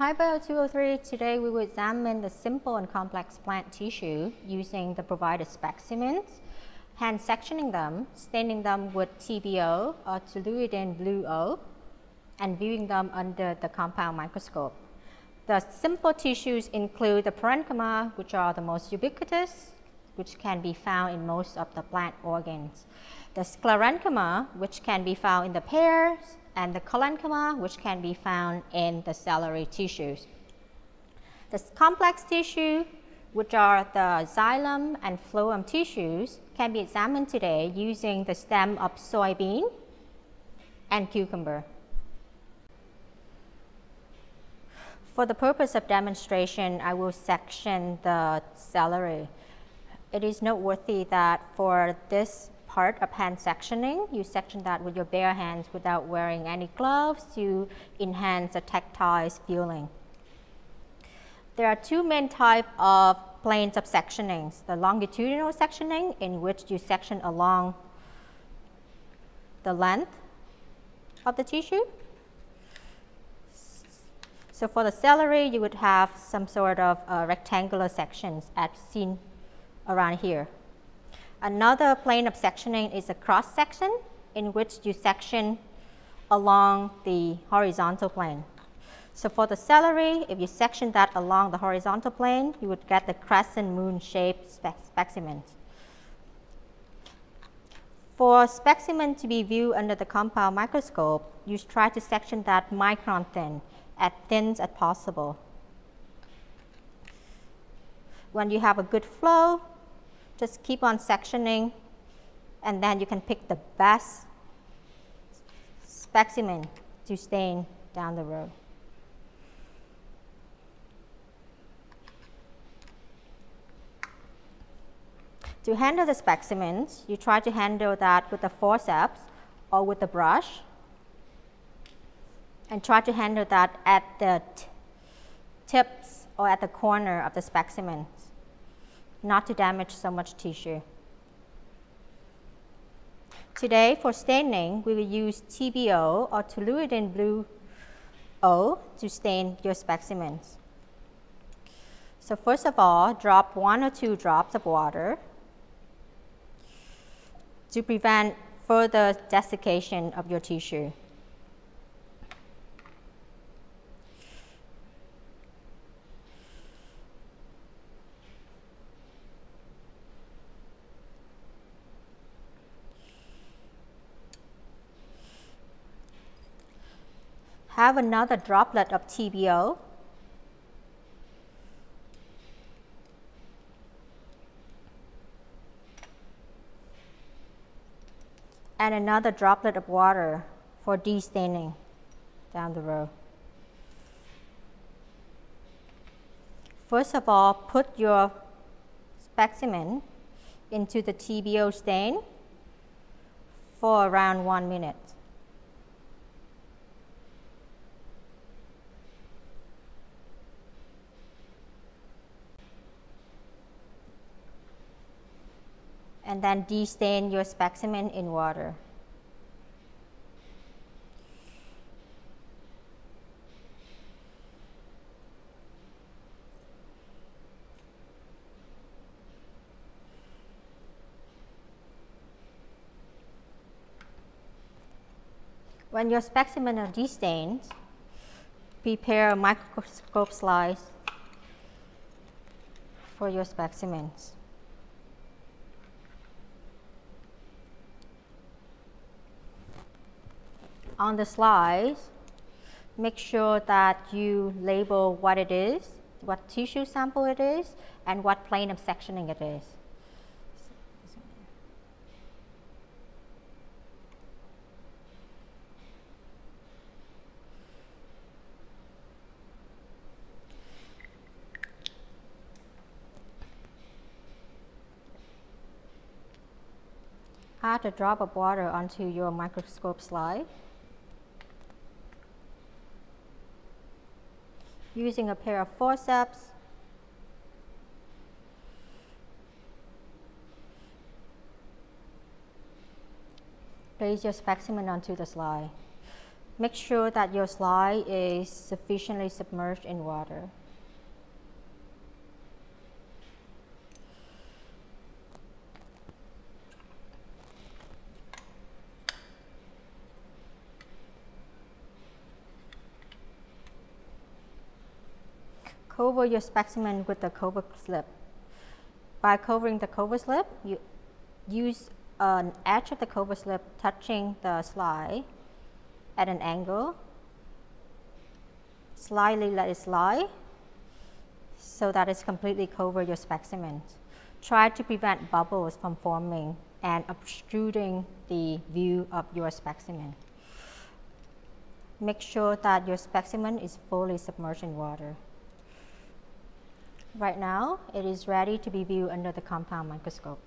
Hi Bio 203, today we will examine the simple and complex plant tissue using the provided specimens, hand sectioning them, staining them with TBO or toluidine blue O, and viewing them under the compound microscope. The simple tissues include the parenchyma, which are the most ubiquitous, which can be found in most of the plant organs. The sclerenchyma, which can be found in the pears, and the collenchyma, which can be found in the celery tissues. The complex tissue, which are the xylem and phloem tissues, can be examined today using the stem of soybean and cucumber. For the purpose of demonstration, I will section the celery. It is noteworthy that for this part of hand sectioning. You section that with your bare hands without wearing any gloves to enhance the tactile feeling. There are two main types of planes of sectioning. The longitudinal sectioning in which you section along the length of the tissue. So for the celery, you would have some sort of uh, rectangular sections as seen around here. Another plane of sectioning is a cross section in which you section along the horizontal plane. So for the celery, if you section that along the horizontal plane, you would get the crescent moon shaped spe specimens. For specimen to be viewed under the compound microscope, you try to section that micron thin, as thin as possible. When you have a good flow, just keep on sectioning and then you can pick the best specimen to stain down the road. To handle the specimens, you try to handle that with the forceps or with the brush and try to handle that at the tips or at the corner of the specimen not to damage so much tissue. Today for staining, we will use TBO or toluidine blue O to stain your specimens. So first of all, drop one or two drops of water to prevent further desiccation of your tissue. Have another droplet of TBO. And another droplet of water for destaining down the row. First of all, put your specimen into the TBO stain for around one minute. And then destain your specimen in water. When your specimen are destained, prepare a microscope slice for your specimens. On the slides, make sure that you label what it is, what tissue sample it is, and what plane of sectioning it is. Add a drop of water onto your microscope slide. Using a pair of forceps. Place your specimen onto the slide. Make sure that your slide is sufficiently submerged in water. Cover your specimen with the cover slip. By covering the cover slip, you use an edge of the cover slip touching the slide at an angle. Slightly let it slide so that it's completely cover your specimen. Try to prevent bubbles from forming and obstructing the view of your specimen. Make sure that your specimen is fully submerged in water. Right now, it is ready to be viewed under the compound microscope.